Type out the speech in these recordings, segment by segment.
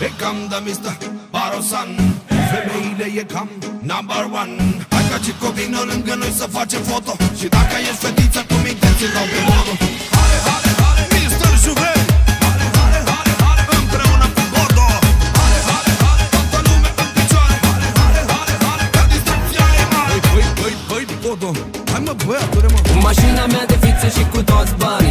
E cam de Mr. Barosan. Femeile e cam number one. Hai ca și covină lângă noi să facem foto. Și dacă ești fetiță cu minte ți dau pe modul? Hale, hale, hale, Mr. Juve. Hale, hale, hale, hale, împreună cu Gordo Hale, hale, hale, toată lumea în picioare. Hale, hale, hale, hale, ca distracțiune mare. Băi, băi, băi, Bodo Hai mă băiatule mă. Mașina mea de fiță și cu toți bani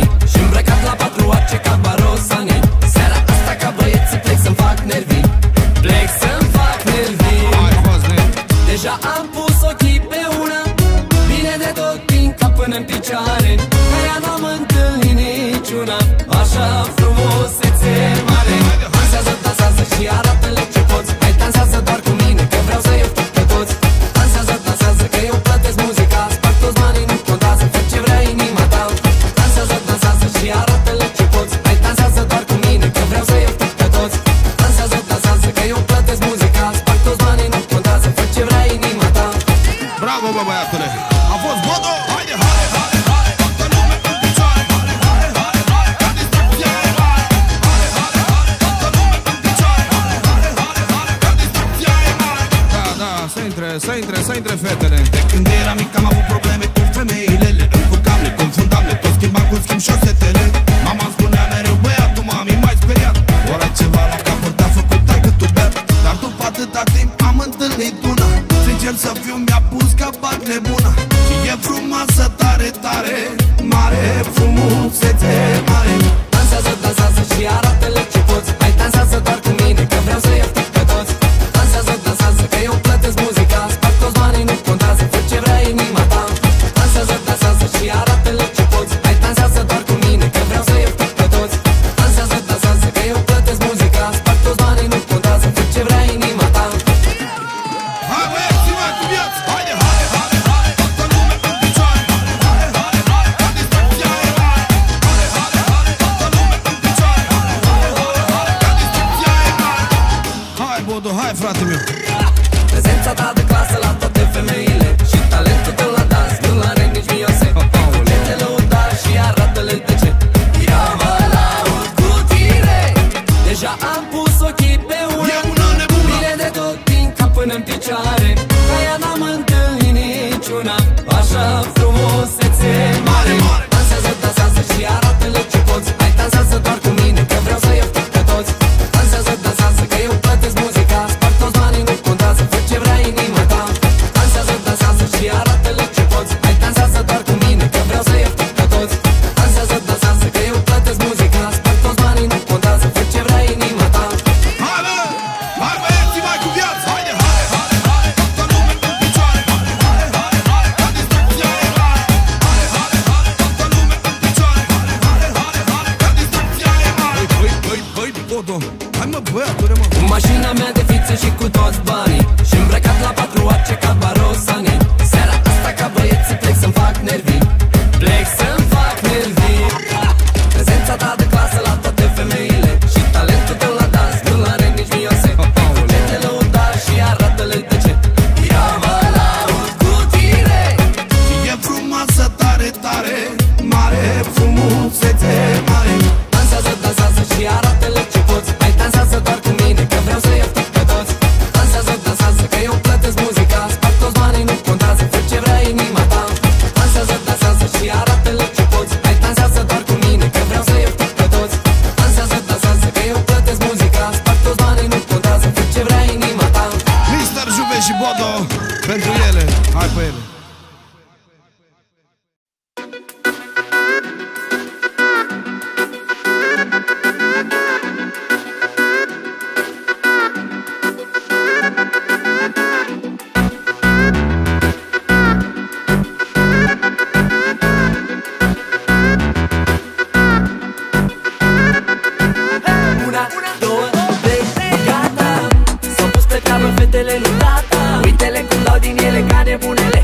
de ponerle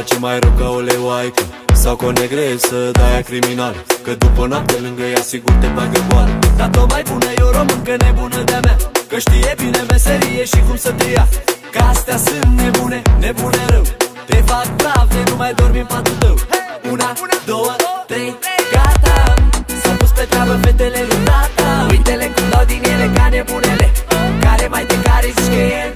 face mai rău ca o leoaică Sau că o negresă, de-aia criminal Că după noapte lângă ea sigur te bagă boală. Dar tot mai bună e o româncă nebună de-a mea Că știe bine meserie și cum să te ia. Că astea sunt nebune, nebune rău. Te fac praf de nu mai dormi în patul tău. Una, două, trei, gata. S-au pus pe treabă fetele lui tata. Uite-le cum dau din ele ca nebunele. Care mai de care zici că e în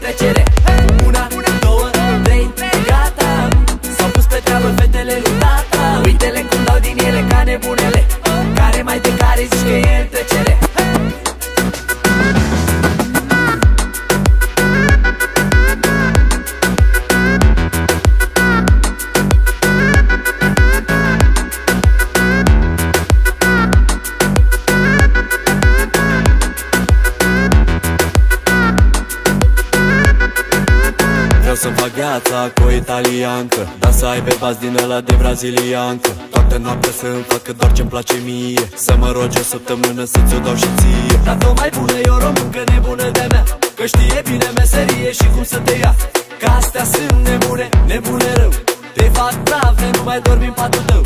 fac gheața cu o italiancă. Dar să aibă bas din ăla de braziliancă. Toată noaptea să-mi facă doar ce-mi place mie. Să mă rogi o săptămână să ți-o dau și ție. Dar tot mai bună e o româncă nebună de mea. Că știe bine meserie și cum să te ia. Că astea sunt nebune, nebune rău. Te fac praf de nu mai dormi în patul tău.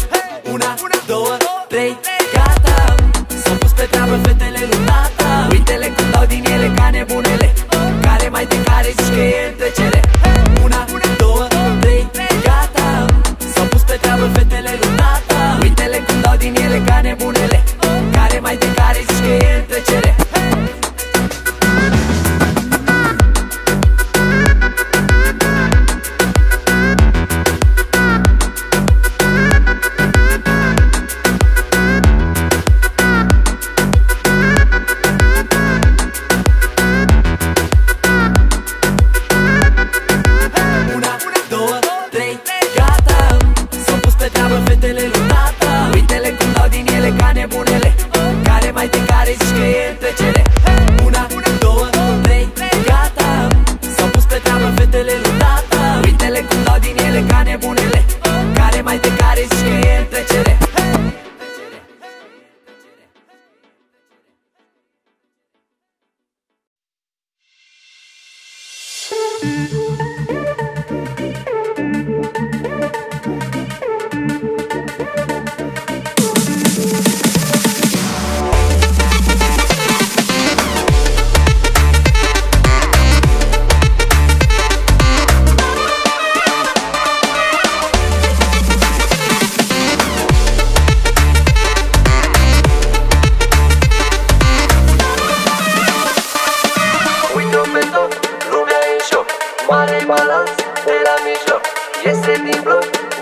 Una, două, trei, gata. S-au pus pe treabă fetele lui tata. Uite-le cum dau din ele ca nebunele. Care mai de care zici că e în trecere din ele ca nebunele de care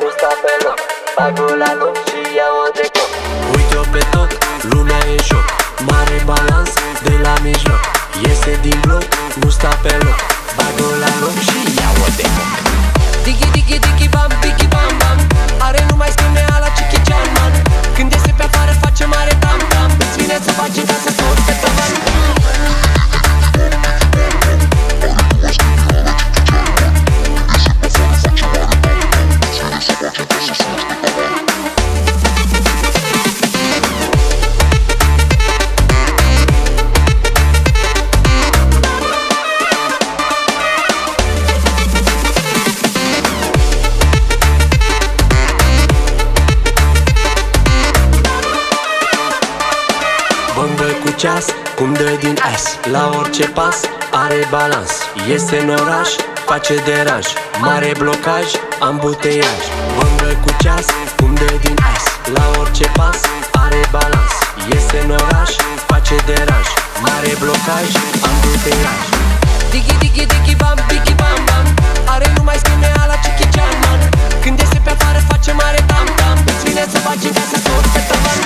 nu sta pe loc Bag-o la loc și ia-o de cop Uite-o pe tot, lumea e în șoc Mare balans de la mijloc. Iese din bloc, nu sta pe loc. Bag-o la loc și ia-o de foc Digi, digi, digi, bam, digi, bam, bam. Are numai scheme ala Chichi Chan, man Când iese pe afară face mare tam, tam. Îți vine să faci în casă as La orice pas, are balans. Iese în oraș, face deranj Mare blocaj, ambuteiaj. Bămbă cu ceas, cum dă din as. La orice pas, are balans. Iese în oraș, face deranj Mare blocaj, ambuteiaj. Digi, digi, digi, bam, digi, bam, bam. Are numai scheme ala Chichi Chan, man. Când iese pe afară face mare tam, tam. Îți vine să faci în casă tot pe tavan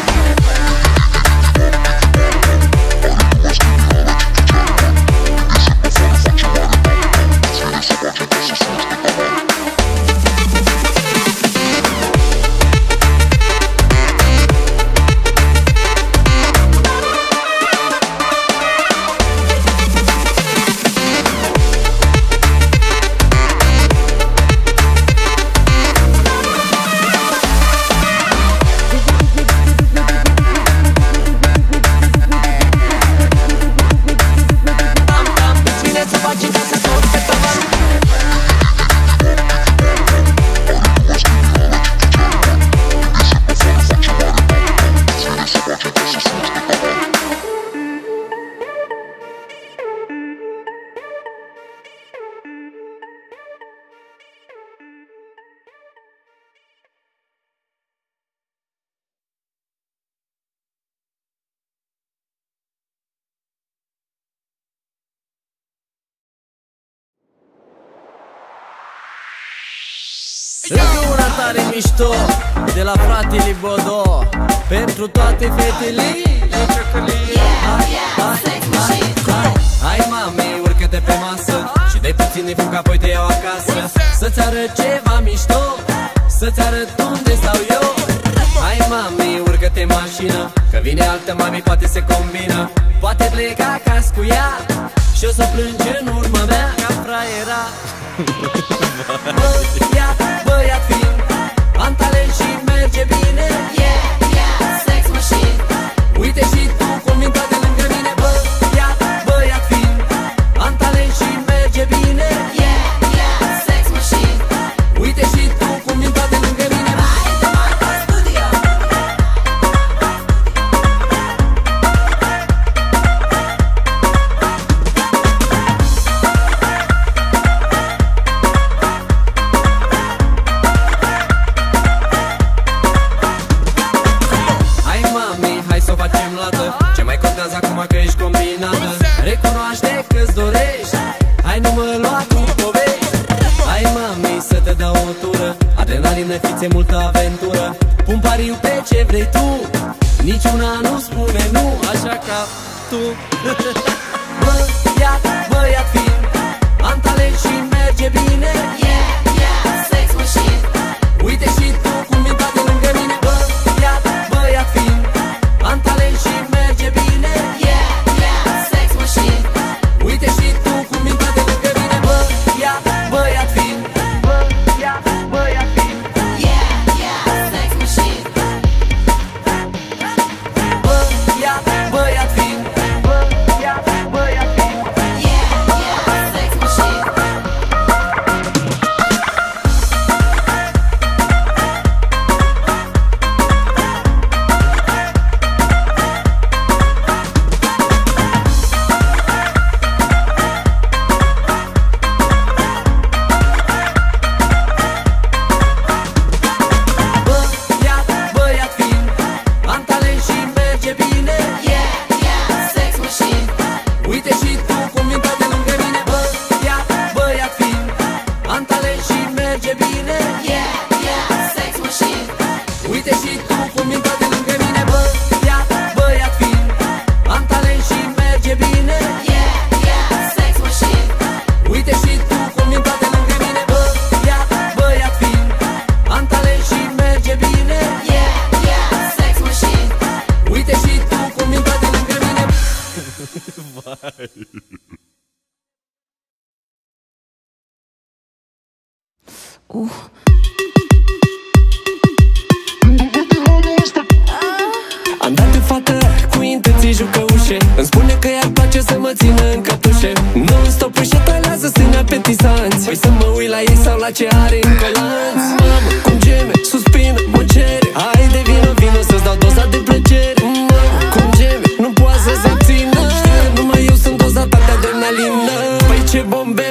Saluto de la fratele Bodo. Pentru toate fetele. Hai mami, urcă-te pe masă Și dai puțin de fug, apoi te iau acasă. Să-ți arăt ceva mișto Să-ți arăt unde stau eu. Hai mami, urcă-te mașină Că vine altă mami, poate se combină. Poate pleca acasă cu ea Și o să plânge în urma mea Ca fraiera. Bă, ia Neto. Uh. Am dat de fată cu intenții jucă ușe. Îmi spune că i-ar place să mă țină în cătușe. Nu îmi stop și talează sunt apetisanți Păi să mă uit la ei sau la ce are în colanț. Mamă, cum geme, suspină, mă cere. Hai de vino, vino să-ți dau doza de plăcere. Mamă, cum geme, nu poate să se țină. Nu știu numai eu sunt doza ta de adrenalină. Păi ce bombe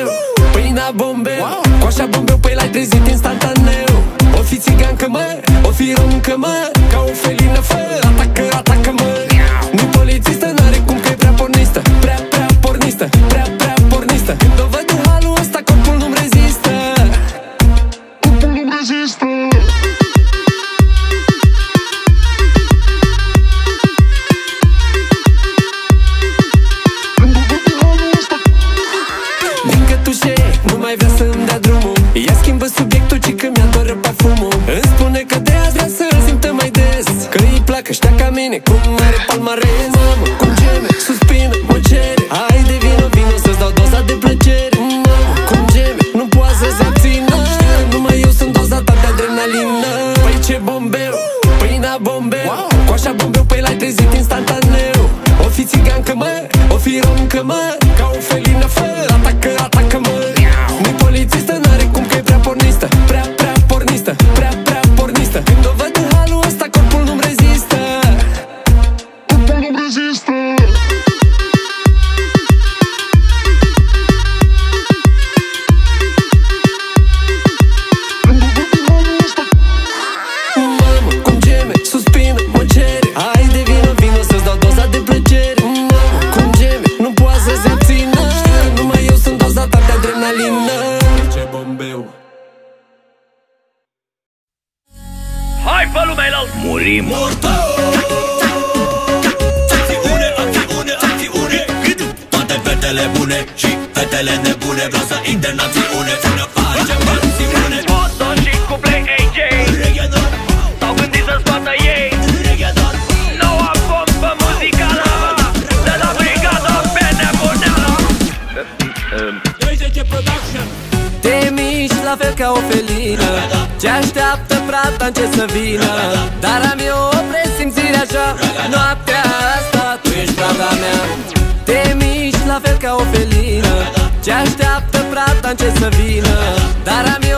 ce să vină Dar am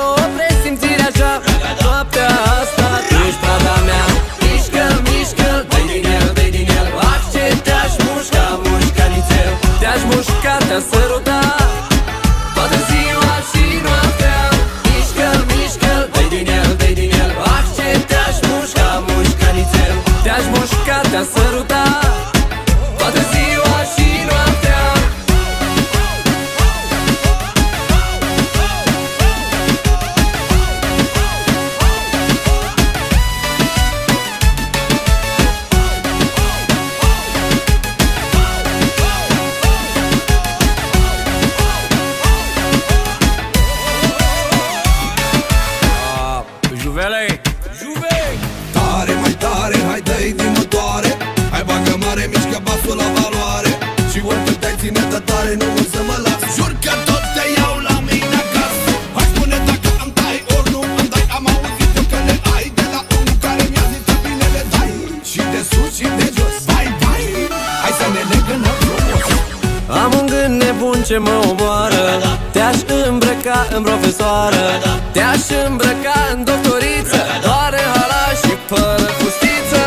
în profesoară Te-aș îmbrăca în doctoriță Doar în halat și fără fustiță.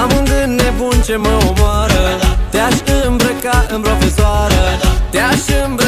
Am un gând nebun ce mă omoară. Te-aș îmbrăca în profesoară Te-aș îmbrăca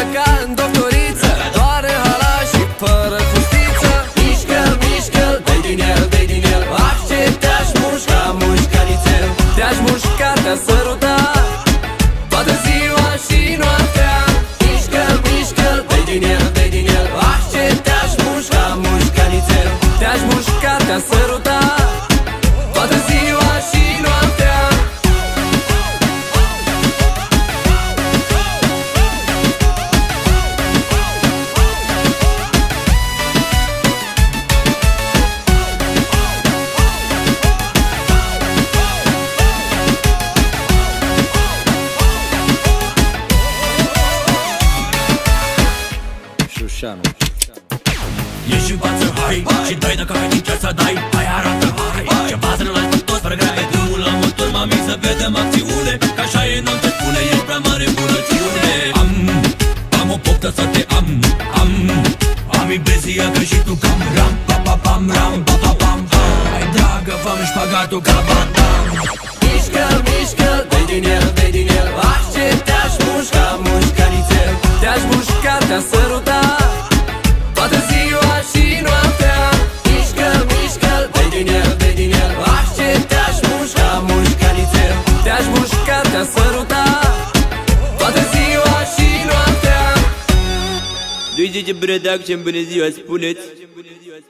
Benedek, j'aime Benezi, à Spoonet.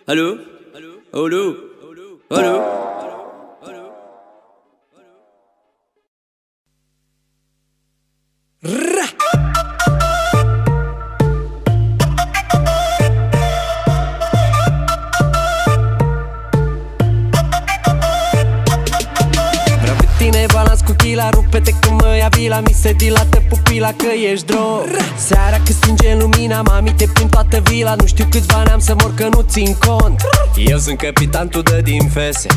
Allô? Allô? Allô? Allô? Seara rupe-te când mă ia vila Mi se dilată pupila că ești drog. Seara când stinge lumina Mami te prin toată vila Nu știu câți bani am să mor că nu țin cont. Eu sunt capitan, tu dă din fese.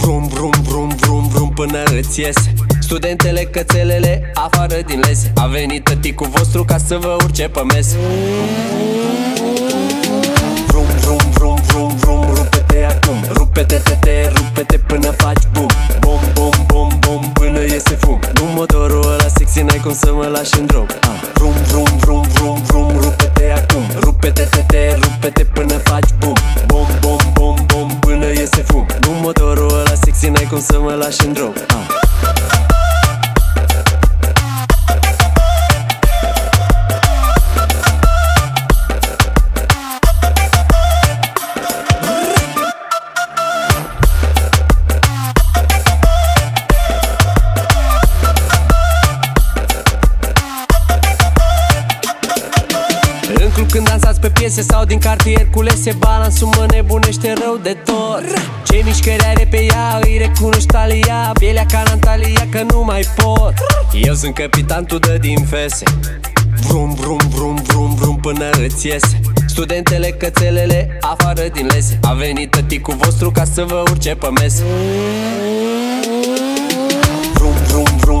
Vrum, vrum, vrum, vrum, vrum până îți iese. Studentele, cățelele, afară din lese. A venit tăticul vostru ca să vă urce pe mese Vrum, vrum, vrum, vrum, vrum, rupe-te acum. Rupe-te, te, te, rupe-te până faci bum. Bum, bum, bom, bom până iese fum. Nu motorul ăla sexy, n-ai cum să mă lași în drum. Ah. Vrum, vrum, vrum, vrum, vrum, rupe-te acum. Rupete te te, te, rupe-te până faci bum. Bom, bom, bom, bom până iese fum. Nu motorul ăla sexy, n-ai cum să mă lași în drum. Ah. Piese sau din cartier culese Balansul mă nebunește rău de tot. Ce mișcări are pe ea, îi recunoști talia Pielea ca Natalia că nu mai pot. Eu sunt capitan, tu dă din fese. Vrum, vrum, vrum, vrum, vrum până îți iese. Studentele, cățelele, afară din lese. A venit tăticul vostru ca să vă urce pe mese Vrum, vrum, vrum,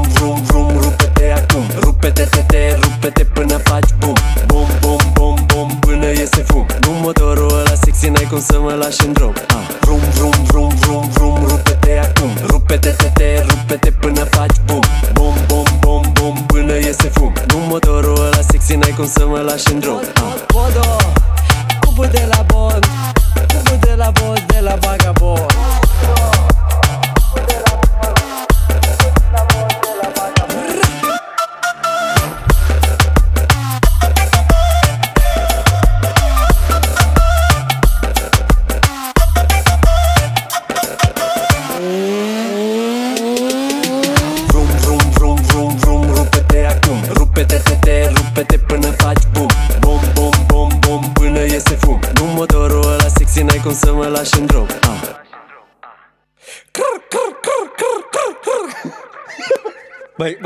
vrum, vrum, rupe-te acum. Rupe-te, te, te, rupe-te până faci bum Bum, bum, bum, bum, până iese fum. Nu motorul ăla sexy, n-ai cum să mă lași în drum. Ah. Vrum, vrum, vrum, vrum, vrum, rupe-te acum. Rupe-te, te, te, rupe-te până faci bum Bum, bum, bum, bum, până iese fum. Nu motorul ăla sexy, n-ai cum să mă lași în drum. Ah. Bodo, cubu de la bond Cubu de la bond, de la vagabond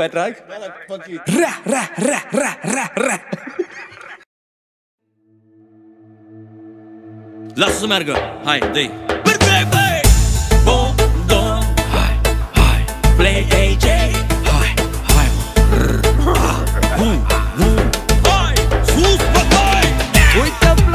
Mai, mai trag? Ra, ra, ra, ra, ra, ra Lasă să meargă, hai, dă-i Perfect, băi! Bom, dom, hai, hai Play AJ, hai, hai mă Bum, bum, hai, sus, bă, hai Uite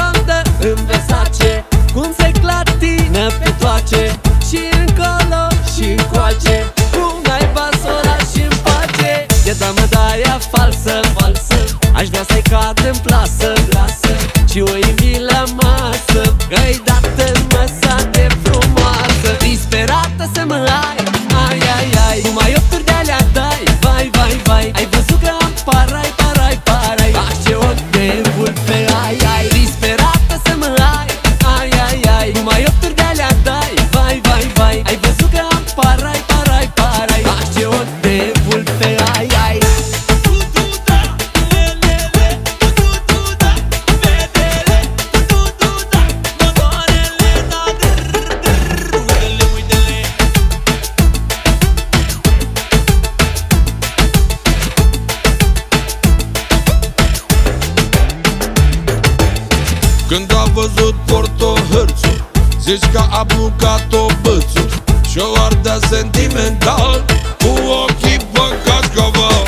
a bucat-o bățul Și-o ardea sentimental. Cu ochii păcați ca val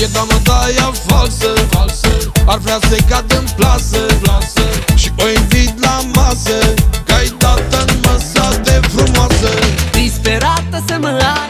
E damă daia falsă, falsă. Ar vrea să-i cad în plasă, plasă Și o invit la masă Că-ai dat în măsa de frumoasă. Disperată să mă ai, ai,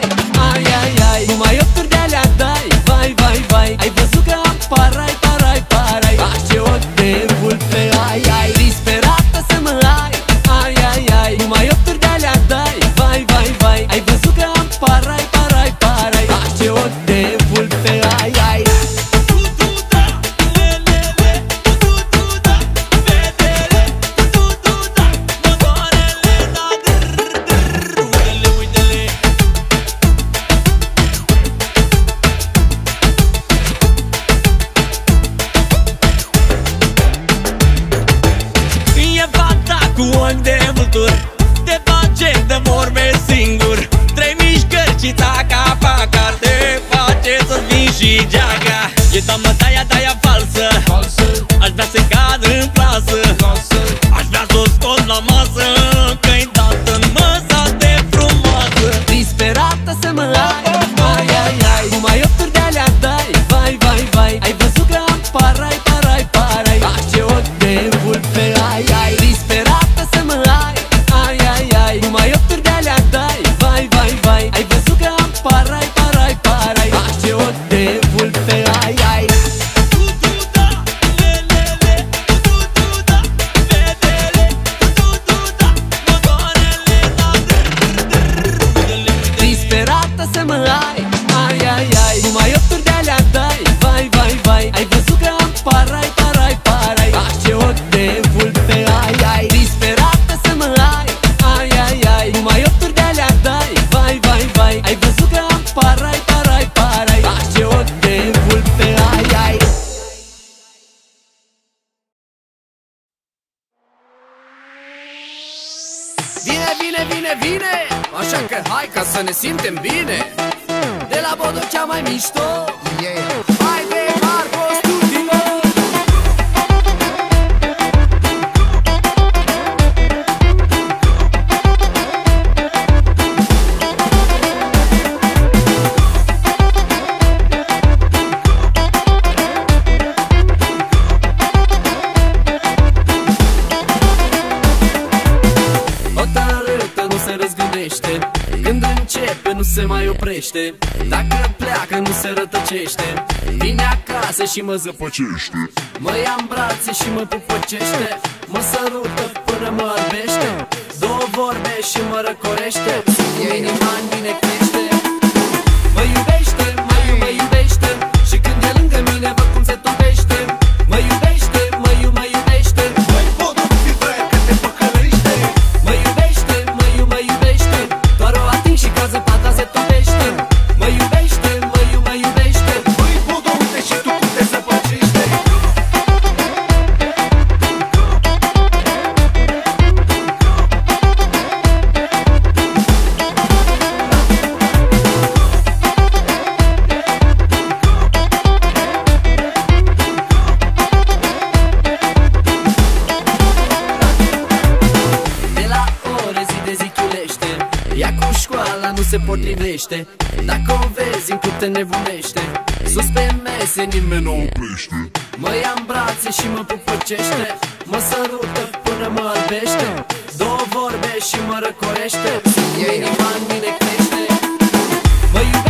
ai Ai văzut că am parai, parai, parai. Ah, ce ochi de vulpe ai, ai. Disperată să mă ai, ai, ai, ai. Numai opturi de-alea dai, vai, vai, vai. Ai văzut că am parai, parai, parai. Ah, ce ochi de vulpe ai, ai. Vine, vine, vine, vine. Așa că hai ca să ne simtem bine. De la Bodo cea mai mișto. Yeah. privește Când începe nu se mai oprește. Dacă pleacă nu se rătăcește. Vine acasă și mă zăpăcește Mă ia în brațe și mă pupăcește. Mă sărută până mă arbește Două vorbe și mă răcorește. Inima în mine crește. Mă iubește se potrivește. Dacă o vezi, în cât te nebunește Sus pe mese, nimeni nu oprește. Mă ia în brațe și mă pupăcește. Mă sărută până mă albește. Două vorbe și mă răcorește. Inima în mine crește. Mă iubește